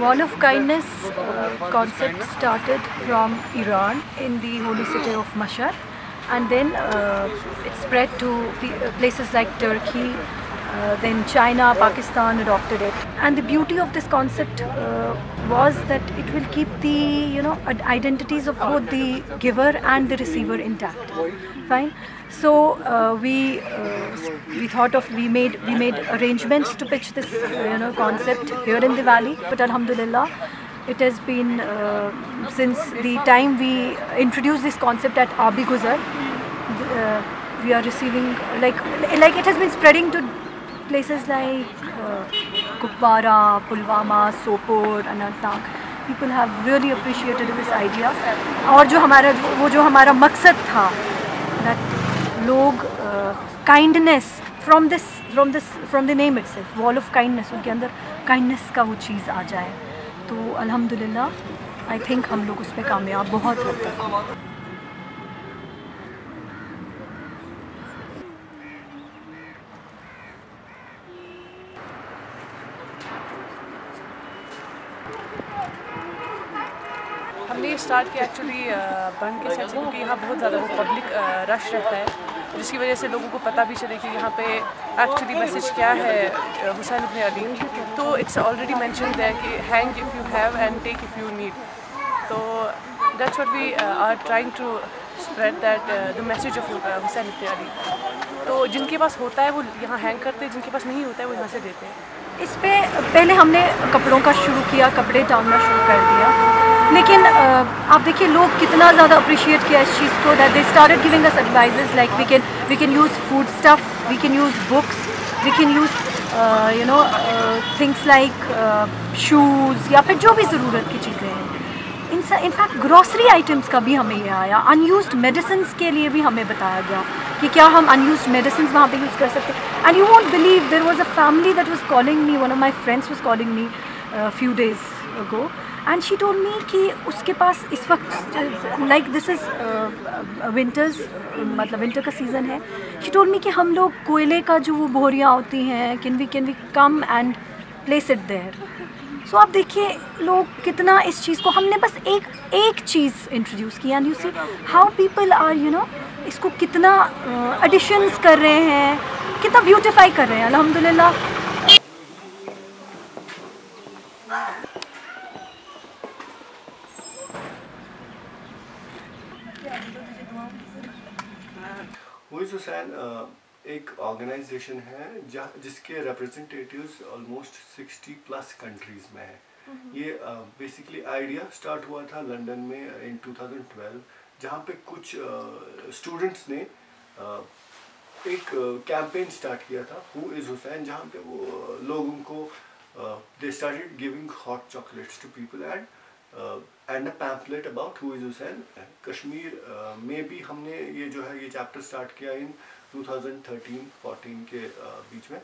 Wall of Kindness uh, concept started from Iran in the holy city of Mashhad. And then uh, it spread to uh, places like Turkey, uh, then China, Pakistan adopted it. And the beauty of this concept uh, was that it will keep the you know identities of both the giver and the receiver intact. Fine. So uh, we uh, we thought of we made we made arrangements to pitch this you know concept here in the valley. But Alhamdulillah, it has been uh, since the time we introduced this concept at Abi Guzar, uh, we are receiving like like it has been spreading to places like uh, Kupwara, Pulwama, Sopor, Anantnag. People have really appreciated this idea. और जो हमारा वो जो हमारा मकसद था that लोग kindness from this from this from the name itself wall of kindness उनके अंदर काइंडनेस का वो चीज़ आ जाए तो अल्हम्दुलिल्लाह आई थिंक हम लोग उस पर कामयाब बहुत होते तक हमने स्टार्ट किया एक्चुअली बंद के साइड क्योंकि यहाँ बहुत ज़्यादा वो पब्लिक रश रहता है, जिसकी वजह से लोगों को पता भी चले कि यहाँ पे एक्चुअली मैसेज क्या है हुसैन इब्न अली तो इट्स ऑलरेडी मैंशन है कि hang if you have and take if you need तो that's what we are trying to spread that the message of Hussain ibn Ali. तो जिनके पास होता है वो यहाँ हैंग करते हैं, जिनके पास नहीं होता है वो यहाँ से देते हैं। इस पर पहले हमने कपड़ों का शुरू किया, कपड़े टांगना शुरू कर दिया। लेकिन आप देखिए, लोग कितना ज़्यादा अप्रिशिएट किया इस चीज़ को that they started giving us advices like we can we can use food stuff we can use books we can use you know things like shoes या फिर जो भी ज़रूरत की चीज़ें हैं। इन इनफैक्ट ग्रॉसरी आइटम्स का भी हमें ये आया अनयूज मेडिसिन के लिए भी हमें बताया गया। कि क्या हम अनयूज मेडिसिन वहाँ पे यूज़ कर सकते हैं? And you won't believe there was a family that was calling me one of my friends was calling me few days go and she told me कि उसके पास इस वक्त लाइक दिस इज़ विंटर्स मतलब winter का season है। She told me कि हम लोग कोयले का जो वो बोरियाँ होती हैं can we can we come and place it there so आप देखिए लोग कितना इस चीज़ को, हमने बस एक एक चीज़ इंट्रोड्यूस किया and you see how people are you know इसको कितना एडिशंस कर रहे हैं कितना ब्यूटिफाई कर रहे हैं अल्हम्दुलिल्लाह। हुसैन एक ऑर्गेनाइजेशन है जिसके रिप्रेजेंटेटिव्स ऑलमोस्ट 60 प्लस कंट्रीज़ में है। हम्म। ये बेसिकली आइडिया स्टार्ट हुआ था लंदन में इन 2012 जहाँ पे कुछ स्टूडेंट्स ने एक कैंपेन स्टार्ट किया था हु इज़ हुसैन जहाँ पे वो लोगों को they started giving hot chocolates to people and and a pamphlet about who is Hussain Kashmir में भी हमने ये जो है, ये चैप्टर स्टार्ट किया इन 2013-14 के बीच में।